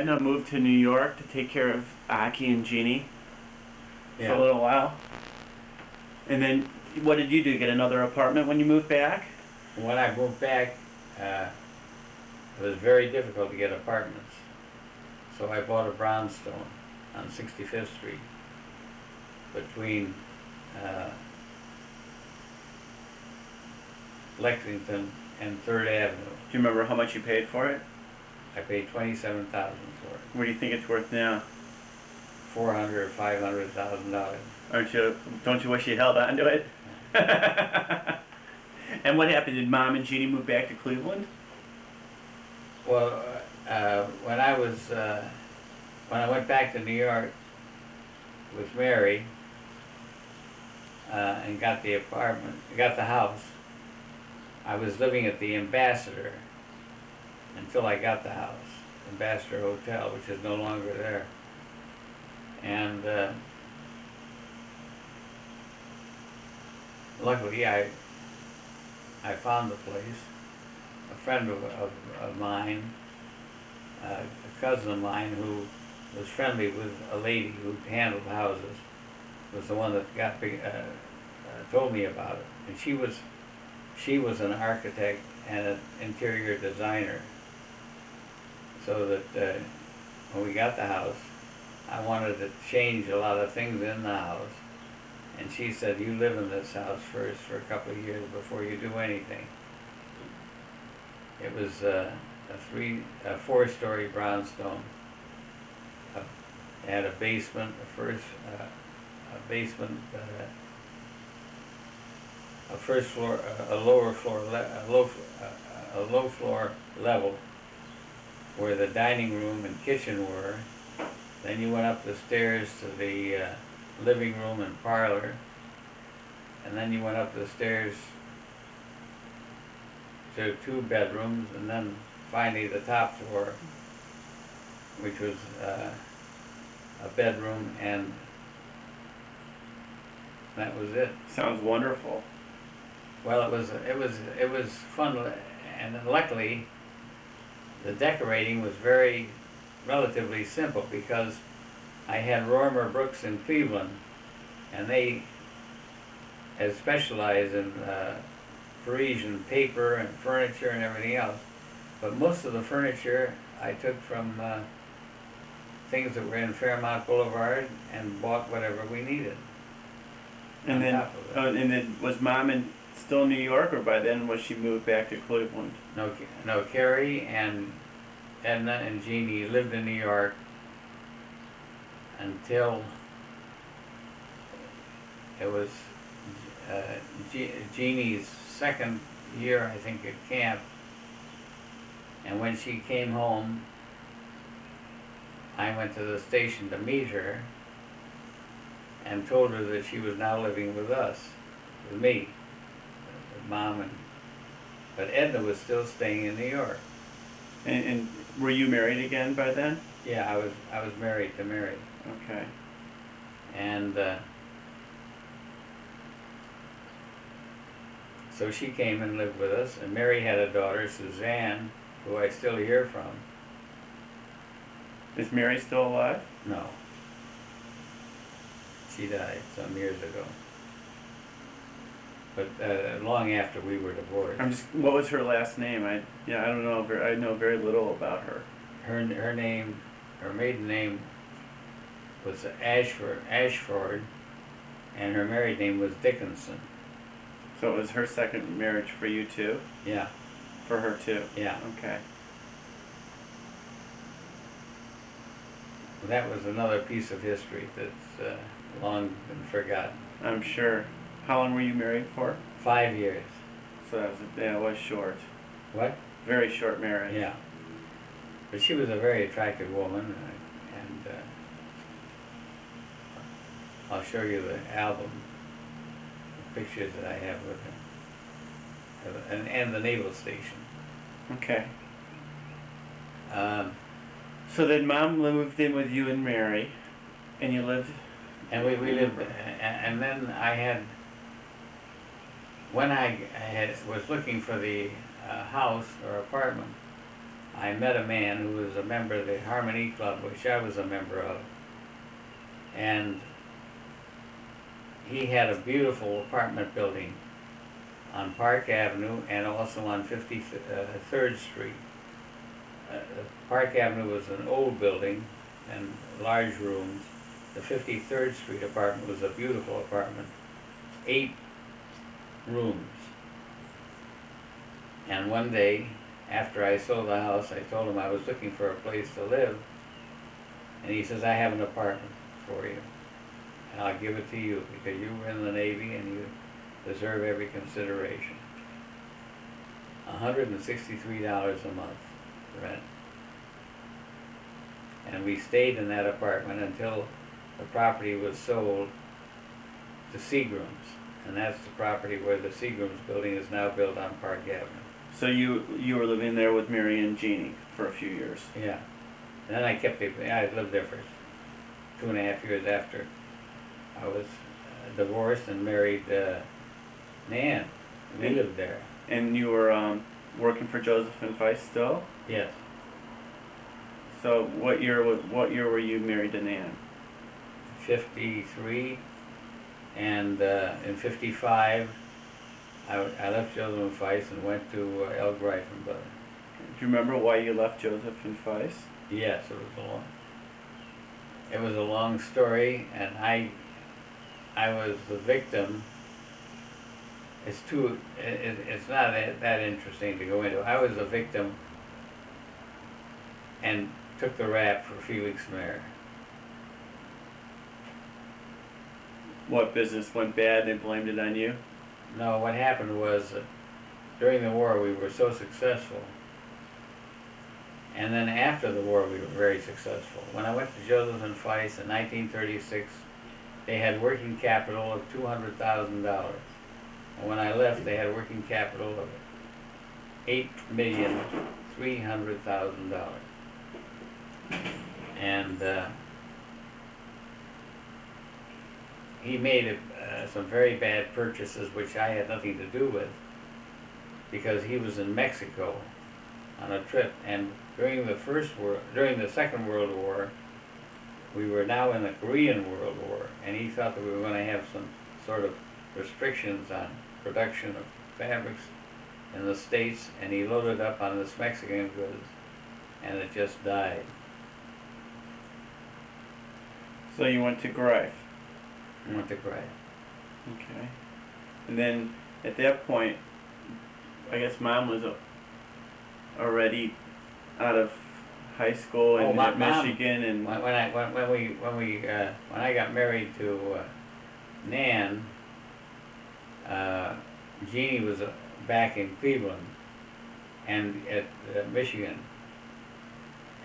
Edna moved to New York to take care of Aki and Jeannie for a little while. And then, what did you do? Get another apartment when you moved back? When I moved back, uh, it was very difficult to get apartments. So I bought a brownstone on 65th Street between uh, Lexington and Third Avenue. Do you remember how much you paid for it? I paid 27000 for it. What do you think it's worth now? 400 or 500000 dollars. Aren't you? Don't you wish you held on to it? and what happened? Did Mom and Jeannie move back to Cleveland? Well, uh, when I was, uh, when I went back to New York with Mary, uh, and got the apartment, got the house, I was living at the Ambassador until I got the house, Ambassador Hotel, which is no longer there. And, uh, luckily I, I found the place a friend of, of, of mine, uh, a cousin of mine who was friendly with a lady who handled houses, was the one that got uh, uh, told me about it. And she was, she was an architect and an interior designer. So that uh, when we got the house, I wanted to change a lot of things in the house. And she said, you live in this house first for a couple of years before you do anything. It was uh, a three, a four-story brownstone. It had a basement, a first, uh, a basement, uh, a first floor, a- lower floor, a low, a low floor level where the dining room and kitchen were. Then you went up the stairs to the uh, living room and parlor. And then you went up the stairs to two bedrooms, and then finally the top floor, which was uh, a bedroom, and that was it. Sounds wonderful. Well, it was it was it was fun, and luckily, the decorating was very relatively simple because I had Rorimer Brooks in Cleveland, and they had specialized in uh, Parisian paper and furniture and everything else. But most of the furniture I took from uh, things that were in Fairmount Boulevard and bought whatever we needed. And then, top of it. uh, and then, was Mom in still in New York, or by then was she moved back to Cleveland? No, no, Carrie and Edna and Jeannie lived in New York until it was uh, Je- Jeannie's second year, I think, at camp. And when she came home, I went to the station to meet her and told her that she was now living with us, with me, mom and but Edna was still staying in New York. And, and were you married again by then? Yeah, I was I was married to Mary, Okay. and uh, so she came and lived with us. And Mary had a daughter, Suzanne, who I still hear from. Is Mary still alive? No, she died some years ago. But uh, long after we were divorced. I'm just. What was her last name? I yeah. I don't know. I know very little about her. her her name, her maiden name was Ashford, Ashford, and her married name was Dickinson. So it was her second marriage for you too. Yeah, For her too. yeah. Okay. That was another piece of history that's uh, long been forgotten. I'm sure. How long were you married for? Five years. So that was yeah, it was short. What? Very short marriage. Yeah. But she was a very attractive woman, and uh, I'll show you the album, the pictures that I have with her, and, and the naval station. Okay. Um, So then mom moved in with you and Mary, and you lived. And we, we lived, and then I had, when I had, was looking for the uh, house or apartment, I met a man who was a member of the Harmony Club, which I was a member of. And he had a beautiful apartment building on Park Avenue and also on 53rd Street. Uh, Park Avenue was an old building and large rooms. The 53rd Street apartment was a beautiful apartment, eight rooms. And one day, after I sold the house, I told him I was looking for a place to live. And he says, I have an apartment for you. And I'll give it to you because you were in the Navy and you deserve every consideration. hundred and sixty-three dollars a month rent. And we stayed in that apartment until the property was sold to Seagrams. And that's the property where the Seagrams building is now built on Park Avenue. So you you were living there with Mary and Jeannie for a few years. Yeah. And then I kept it, I lived there for two and a half years after I was divorced and married uh, Nan. We And- lived there. And you were um, working for Joseph and Feiss still. Yes. So what year what year were you married to Nan? 53 and uh, in 55 I left Joseph and Feiss and went to uh, L. Greifenberg. Do you remember why you left Joseph and Feiss? Yes, it was a long it was a long story and I I was the victim it's too it, it- it's not that, that interesting to go into I was the victim and took the rap for Felix Mayer What business went bad? They blamed it on you. No, what happened was that during the war we were so successful. And then after the war we were very successful. When I went to Joseph and Feiss in 1936, they had working capital of $200,000. And when I left, they had working capital of $8,300,000. And uh, he made uh, some very bad purchases, which I had nothing to do with, because he was in Mexico on a trip, and during the first war, during the Second World War, we were now in the Korean World War, and he thought that we were going to have some sort of restrictions on production of fabrics in the States, and he loaded up on this Mexican goods, and it just died. So you went to Greif. I went to. Okay. And then at that point, I guess mom was already out of high school Oh, and my at Michigan and When, when I when, when we when we uh, when I got married to uh, Nan, uh, Jeannie was uh, back in Cleveland and at uh, Michigan,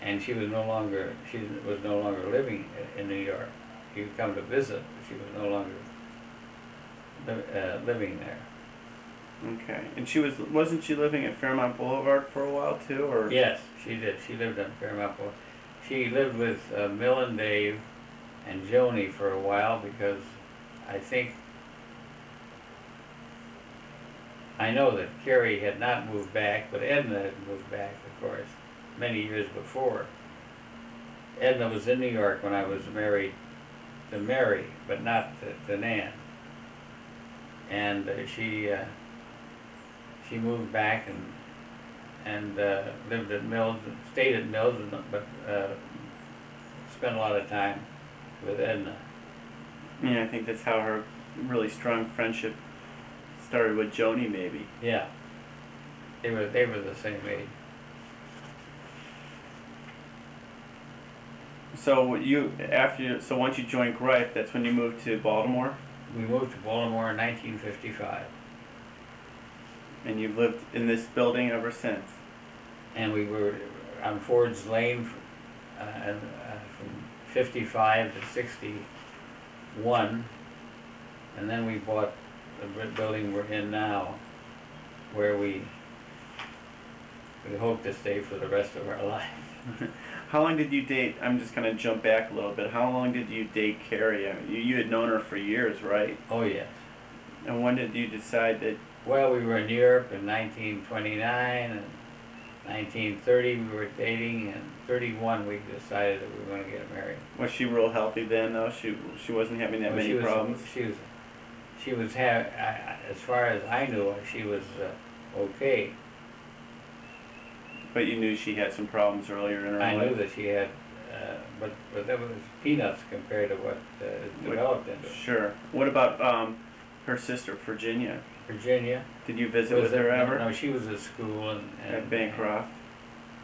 and she was no longer she was no longer living in New York. She would come to visit, but she was no longer li- uh, living there. okay. And she was wasn't she living at Fairmount Boulevard for a while too, or Yes, she did. She lived on Fairmount Boulevard. She lived with uh, Mill and Dave and Joni for a while because I think I know that Carrie had not moved back, but Edna had moved back, of course, many years before. Edna was in New York when I was married to Mary, but not to, to Nan. And uh, she uh, she moved back and and uh, lived at Mills, stayed at Mills, and- but uh, spent a lot of time with Edna. yeah, I think that's how her really strong friendship started with Joni maybe. Yeah, they were they were the same age. So you after you, so once you joined Greif, that's when you moved to Baltimore We moved to Baltimore in 1955, and you've lived in this building ever since. and we were on Ford's Lane uh, uh, from 55 to 61, and then we bought the building we're in now, where we we hope to stay for the rest of our life. How long did you date? I'm just gonna jump back a little bit. How long did you date Carrie? I mean, you, you had known her for years, right? Oh yeah. And when did you decide that? Well, we were in Europe in 1929, and nineteen thirty, we were dating, and thirty-one, we decided that we were gonna get married. Was she real healthy then, though? She she wasn't having that Well, she many was- problems. She was, she was ha- I, as far as I knew, she was, uh, okay. But you knew she had some problems earlier in her I life. I knew that she had, uh, but, but that was peanuts compared to what, uh, What- developed into. Sure. What about um, her sister Virginia? Virginia. Did you visit with her at- ever? No, she was at school. At Bancroft.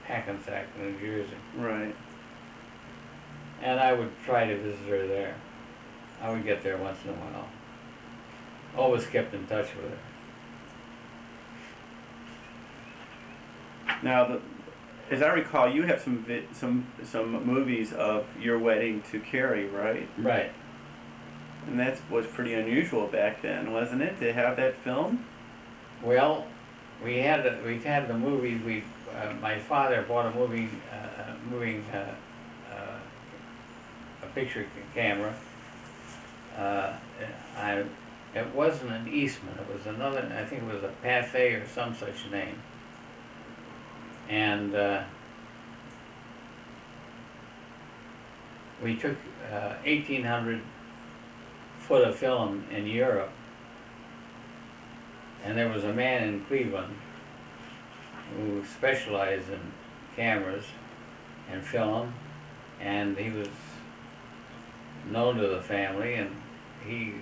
Hackensack, New Jersey. Right. And I would try to visit her there. I would get there once in a while. Always kept in touch with her. Now, the, as I recall, you have some vi- some some movies of your wedding to Carrie, right? Right. And that was pretty unusual back then, wasn't it, to have that film? Well, we had the- we had the movie. We uh, my father bought a moving uh, moving uh, uh, a picture camera. Uh, I it wasn't an Eastman. It was another. I think it was a Pathé or some such name. And uh, we took uh, 1,800 foot of film in Europe. And there was a man in Cleveland who specialized in cameras and film, and he was known to the family, and he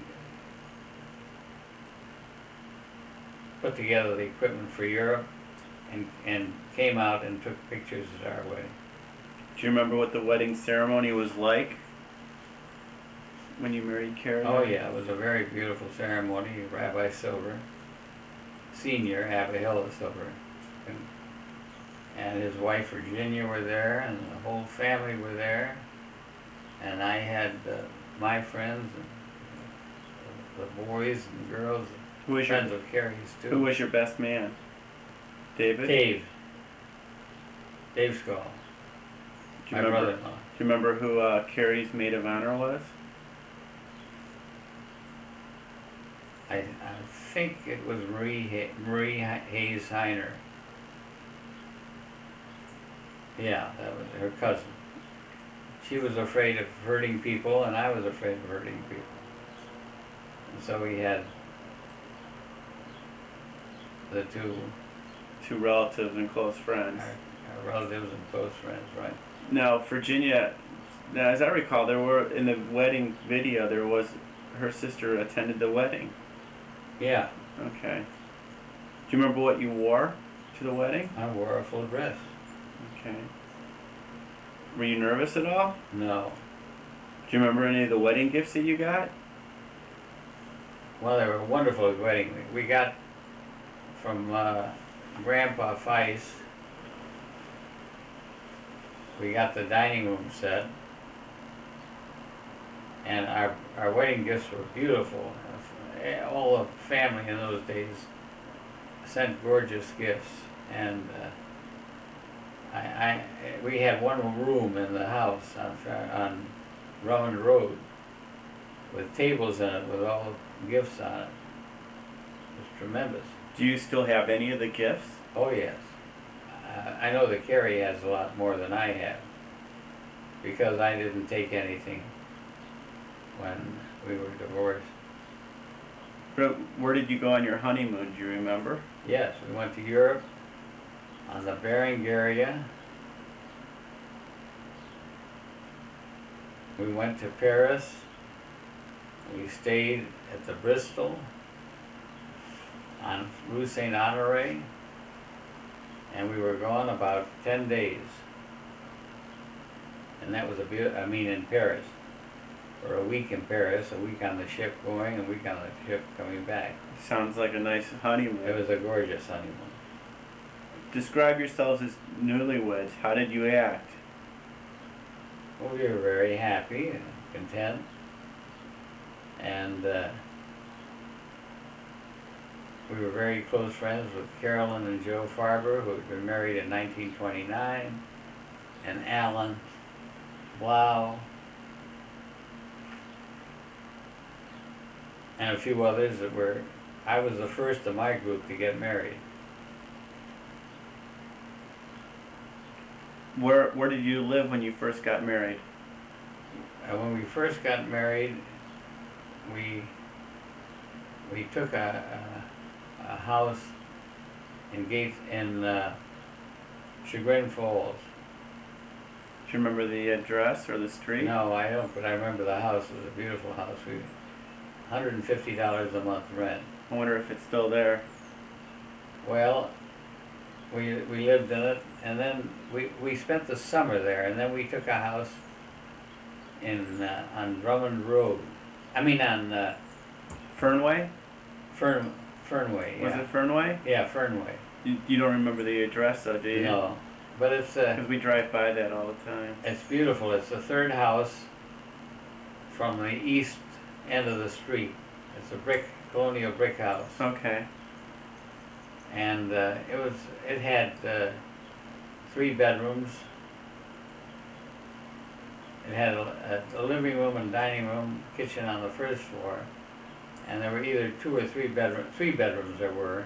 put together the equipment for Europe and, and came out and took pictures at our wedding. Do you remember what the wedding ceremony was like when you married Carrie? Oh yeah, it was a very beautiful ceremony. Rabbi Silver, Senior, Abba Hillel Silver, and, and his wife Virginia were there, and the whole family were there. And I had uh, my friends and the boys and girls, Who was your friends of Carrie's too. Who was your best man? David. Dave. Dave Skull, Do my you remember? Do you remember who uh, Carrie's maid of honor was? I, I think it was Marie Hay, Marie Hayes Heiner. Yeah, that was her cousin. She was afraid of hurting people, and I was afraid of hurting people. And so we had the two Two relatives and close friends. Relatives and close friends, right? No, Virginia. Now, as I recall, there were in the wedding video. There was her sister attended the wedding. Yeah, Okay. Do you remember what you wore to the wedding? I wore a full dress. Okay. Were you nervous at all? No, Do you remember any of the wedding gifts that you got? Well, they were wonderful at wedding. We got from uh, Grandpa Feist. We got the dining room set, and our our wedding gifts were beautiful. All the family in those days sent gorgeous gifts, and uh, I, I we had one room in the house on on Drummond Road with tables in it with all the gifts on it. It was tremendous. Do you still have any of the gifts? Oh, yes. I know that Carrie has a lot more than I have because I didn't take anything when we were divorced. Where where did you go on your honeymoon? Do you remember? Yes, we went to Europe on the Berengaria. We went to Paris. We stayed at the Bristol on Rue Saint Honore, and we were gone about ten days. And that was a beau- I mean in Paris, for a week in Paris, a week on the ship going, a week on the ship coming back. Sounds like a nice honeymoon. It was a gorgeous honeymoon. Describe yourselves as newlyweds. How did you act? Well, we were very happy and content. And uh, we were very close friends with Carolyn and Joe Farber, who had been married in 1929, and Alan Blau, and a few others that were. I was the first of my group to get married. Where Where did you live when you first got married? Uh, when we first got married, we we took a, a, house in Gates in uh, Chagrin Falls. Do you remember the address or the street? No, I don't, but I remember the house. It was a beautiful house. We, hundred and fifty dollars a month rent. I wonder if it's still there. Well, we we lived in it, and then we we spent the summer there, and then we took a house in uh, on Drummond Road. I mean on uh, Fernway? Fern Fernway. Was it Fernway? Yeah, Fernway. You, you don't remember the address though, do you? No, but it's uh, Because we drive by that all the time. it's beautiful. It's the third house from the east end of the street. It's a brick colonial brick house, Okay. and uh, it was it had uh, three bedrooms. It had a, a, a living room and dining room, kitchen on the first floor, and there were either two or three bedroom three bedrooms there were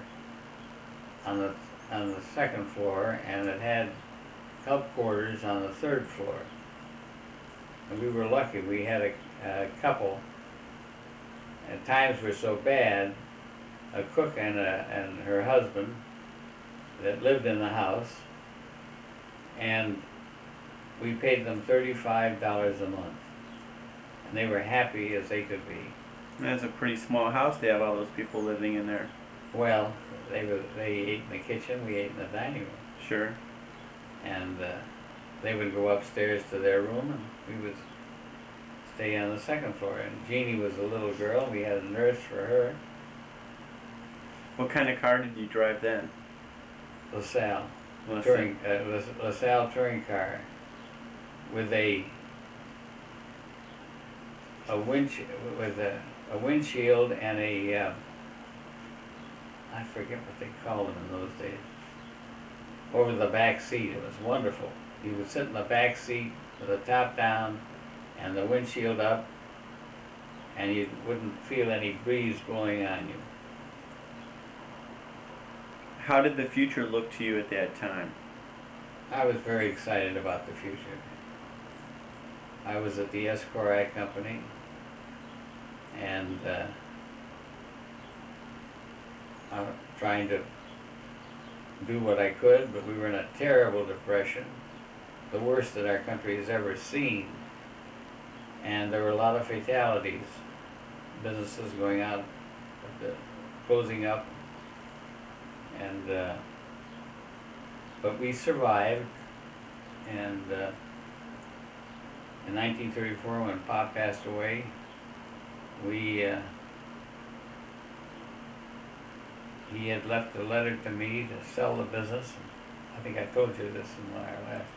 on the on the second floor, and it had help quarters on the third floor. And we were lucky; we had a, a couple. And times were so bad, a cook and a, and her husband that lived in the house, and we paid them thirty-five dollars a month, and they were happy as they could be. That's a pretty small house. They have all those people living in there. Well, they were they ate in the kitchen, we ate in the dining room, Sure. and uh, they would go upstairs to their room, and we would stay on the second floor. And Jeannie was a little girl. We had a nurse for her, What kind of car did you drive then? LaSalle Let's touring uh, LaSalle touring car with a a winch with a, a windshield and a uh, I forget what they called them in those days. Over the back seat, it was wonderful. You would sit in the back seat with the top down and the windshield up, and you wouldn't feel any breeze blowing on you. How did the future look to you at that time? I was very excited about the future. I was at the Escori Company, and uh, I'm trying to do what I could, but we were in a terrible depression, the worst that our country has ever seen. And there were a lot of fatalities, businesses going out, uh, closing up, and uh, but we survived. And uh, in 1934, when Pop passed away, we uh, he had left a letter to me to sell the business. I think I told you this in our last.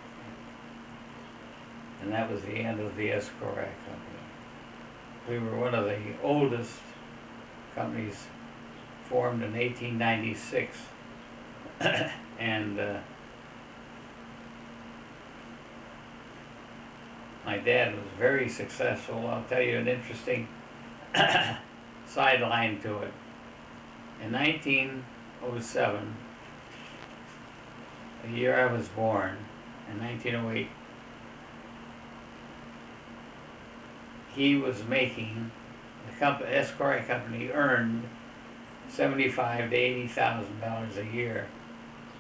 And that was the end of the Escoriac Company. We were one of the oldest companies formed in 1896. and uh, my dad was very successful. I'll tell you an interesting sideline to it. In 1907, the year I was born, in 1908, he was making the company, Escori Company earned seventy-five to eighty thousand dollars a year,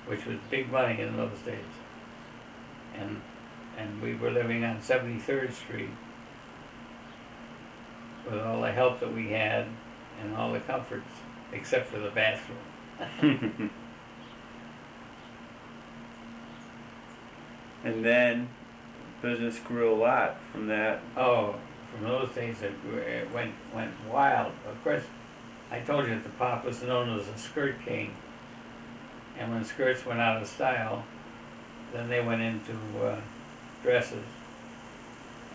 which was big money in those days. And and we were living on Seventy Third Street with all the help that we had and all the comforts, except for the bathroom. and then business grew a lot from that. Oh, from those days it, it went went wild. Of course, I told you that the pop was known as a skirt king, and when skirts went out of style, then they went into uh, dresses,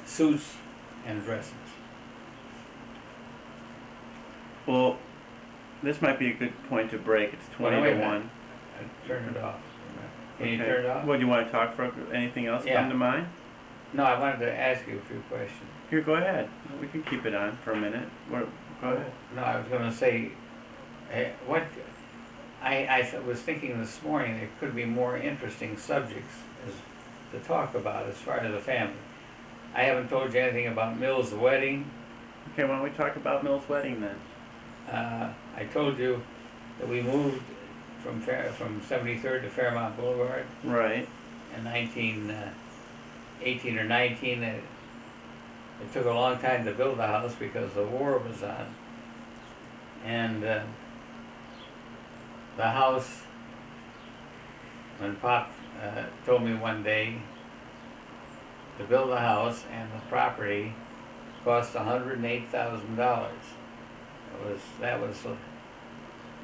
suits, and dresses. Well, this might be a good point to break. It's 20 wait a to minute. 1. I turned it off. Can you turn it off? What, do you want to talk for anything else Yeah. come to mind? No, I wanted to ask you a few questions. Here, go ahead. We can keep it on for a minute. What, go ahead. No, I was gonna say, eh, what, I, I th- was thinking this morning, there could be more interesting subjects as to talk about as far as the family. I haven't told you anything about Mill's wedding. Okay, why don't we talk about Mill's wedding then? uh, I told you that we moved from Fair, from 73rd to Fairmount Boulevard Right. in nineteen uh, eighteen uh, or 19. It, it took a long time to build the house because the war was on. And uh, the house, when Pop uh, told me one day to build the house and the property cost $108,000. Was, that was, uh,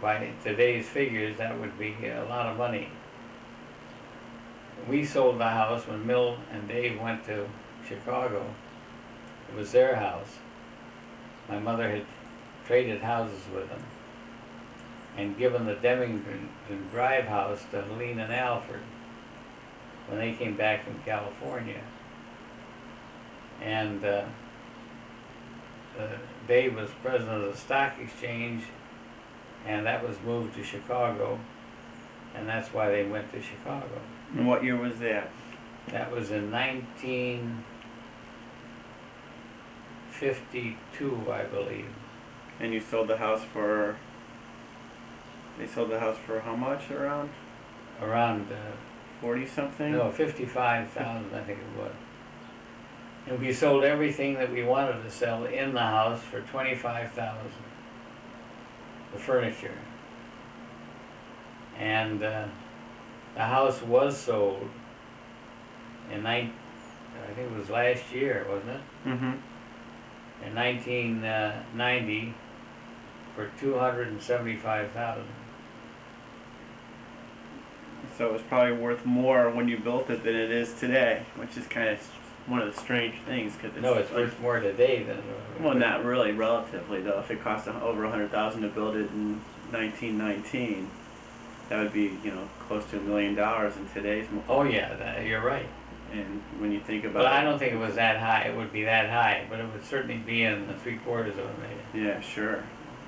by today's figures, that would be a lot of money. We sold the house when Mill and Dave went to Chicago. It was their house. My mother had traded houses with them and given the Demington Drive house to Helene and Alfred when they came back from California. And uh, uh, Dave was president of the stock exchange, and that was moved to Chicago, and that's why they went to Chicago. And what year was that? That was in nineteen fifty-two, I believe. And you sold the house for. They sold the house for how much around? Around, uh, 40 something? no, fifty-five thousand, I think it was. And we sold everything that we wanted to sell in the house for twenty-five thousand. The furniture. And, uh, the house was sold in nine, I think it was last year, wasn't it? Mm hmm. in nineteen uh, for two hundred and seventy-five thousand. So it was probably worth more when you built it than it is today, which is kind of one of the strange things because it's, No, it's like- worth more today than. it well, not really relatively though. If it cost over a hundred thousand to build it in 1919, that would be you know close to a million dollars in today's. mo- Oh, yeah, that, you're right. And when you think about But I don't think it was that high, it would be that high, but it would certainly be in the three quarters of a million. Yeah, sure.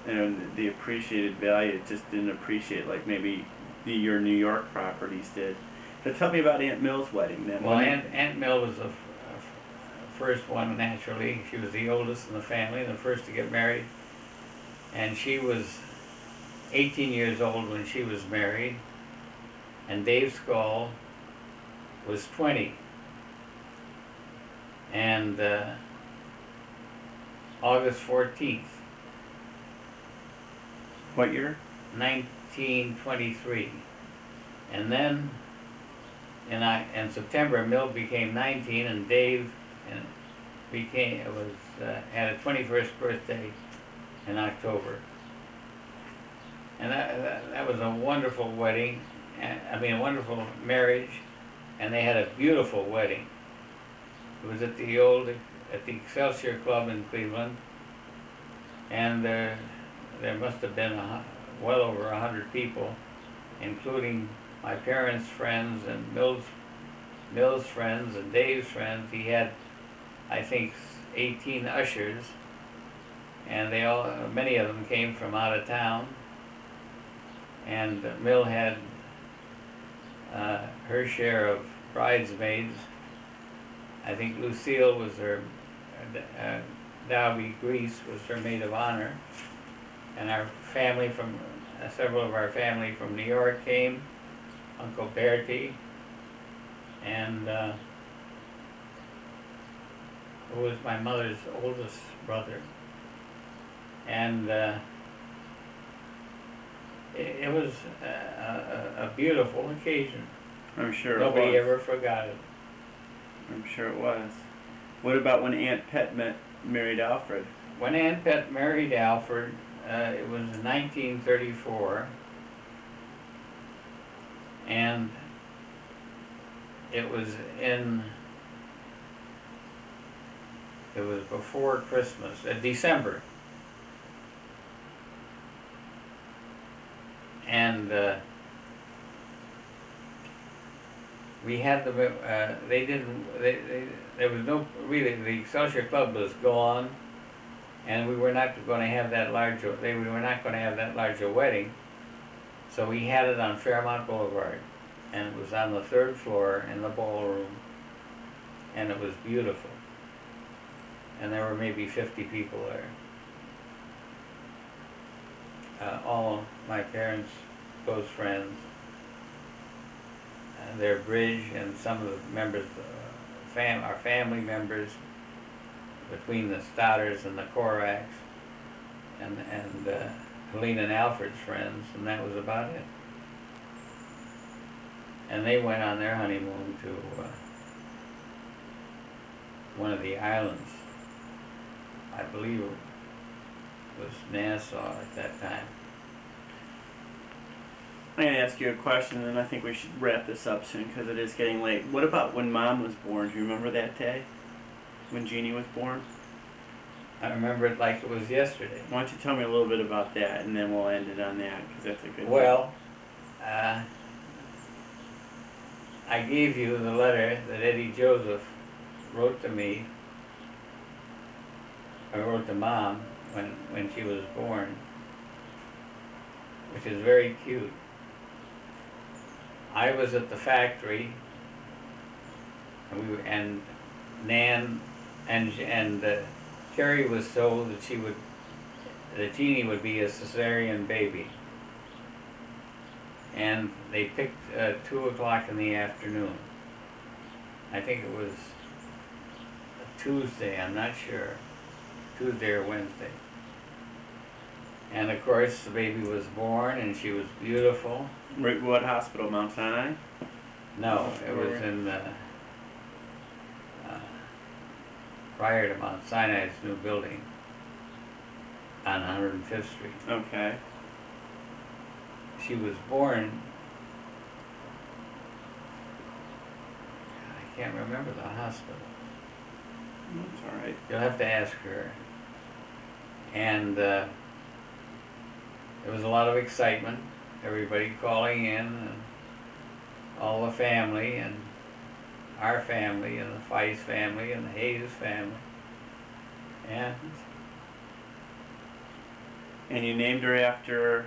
And the appreciated value it just didn't appreciate like maybe the, your New York properties did. So tell me about Aunt Mill's wedding then. Well, Aunt, Aunt Mill was f- first one naturally, she was the oldest in the family, the first to get married. And she was eighteen years old when she was married, and Dave Skull was twenty. And, uh, August fourteenth, what year? nineteen twenty-three. And then in I, in September, Mill became nineteen and Dave became, it was, uh, had a twenty-first birthday in October. And that, that, that was a wonderful wedding, I mean, a wonderful marriage, and they had a beautiful wedding. It was at the old, at the Excelsior Club in Cleveland, and there, there must have been a, well over a hundred people, including my parents' friends and Mill's, Mill's friends and Dave's friends. He had, I think, eighteen ushers, and they all, many of them came from out of town. And Mill had uh, her share of bridesmaids. I think Lucille was her, uh, Dalby Grease was her maid of honor. And our family from, uh, several of our family from New York came, Uncle Bertie, and, uh, who was my mother's oldest brother. And, uh, it, it was a, a, a beautiful occasion. I'm sure it Nobody ever forgot it. I'm sure it was. What about when Aunt Pet met married Alfred? When Aunt Pet married Alfred, uh, it was in 1934, and it was in. It was before Christmas, uh, December. And uh, we had the, uh, they didn't, they, they, there was no, really, the Excelsior Club was gone. And we were not gonna have that large, they, we were not gonna have that large a wedding. So we had it on Fairmount Boulevard. And it was on the third floor in the ballroom. and it was beautiful. And there were maybe fifty people there. Uh, all my parents' close friends, and their bridge, and some of the members, uh, fam, our family members, between the Stodders and the Korachs, and, and, uh, Helene and Alfred's friends, and that was about it. And they went on their honeymoon to, uh, one of the islands. I believe it was Nassau at that time. I'm gonna ask you a question, and I think we should wrap this up soon because it is getting late. What about when Mom was born? Do you remember that day when Jeannie was born? I remember it like it was yesterday. Why don't you tell me a little bit about that, and then we'll end it on that because that's a good. Well, uh, I gave you the letter that Eddie Joseph wrote to me, or wrote to Mom when, when she was born, which is very cute. I was at the factory, and we were, and Nan and and uh, was told that she would, that Jeannie would be a cesarean baby. And they picked uh, two o'clock in the afternoon. I think it was Tuesday, I'm not sure, Tuesday or Wednesday. And of course, the baby was born and she was beautiful. Right, what hospital? Mount Sinai. No, it was in the, uh, prior to Mount Sinai's new building on 105th Street. Okay. She was born. I can't remember the hospital. That's all right. You'll have to ask her. And uh, there was a lot of excitement. Everybody calling in, and all the family, and our family, and the Feist family, and the Hayes family. And And you named her after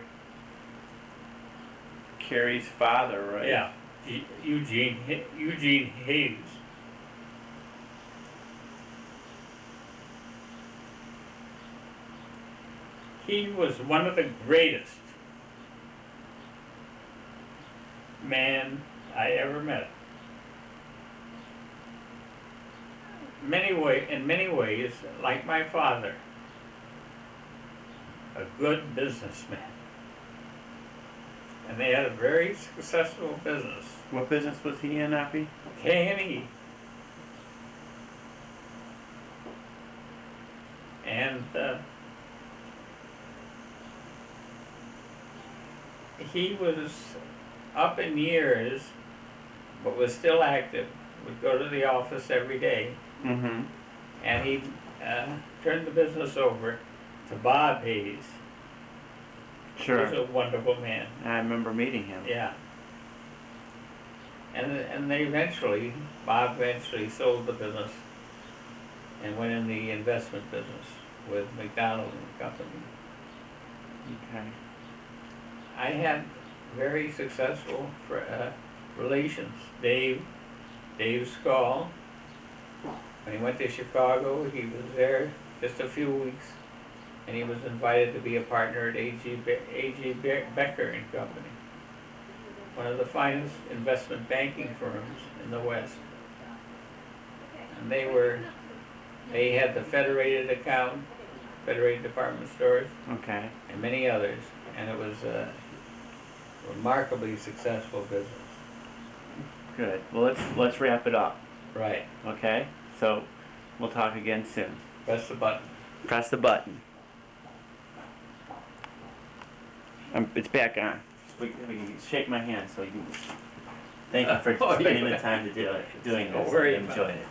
Carrie's father, right? Yeah, Eugene, Eugene Hayes. He was one of the greatest man I ever met. Many way, in many ways, like my father, a good businessman. And they had a very successful business. What business was he in, Appy? K and E. And uh, he was up in years, but was still active. Would go to the office every day, Mm-hmm. and he uh, turned the business over to Bob Hayes. Sure. He was a wonderful man. I remember meeting him. Yeah. And, and they eventually, Bob eventually sold the business and went in the investment business with McDonald and Company. Okay. I had very successful fr- uh, relations. Dave, Dave Skull, when he went to Chicago, he was there just a few weeks, and he was invited to be a partner at A.G. Be- A.G. Be- Becker and Company, one of the finest investment banking firms in the West. And they were, they had the Federated account, Federated Department Stores, Okay. and many others, and it was a remarkably successful business. Good. Well, let's let's wrap it up. Right. Okay. So, we'll talk again soon. Press the button. Press the button. Um, it's back on. We, we can shake my hand so you. Thank you for Oh, taking the time to do it, doing Don't this. worry I about it.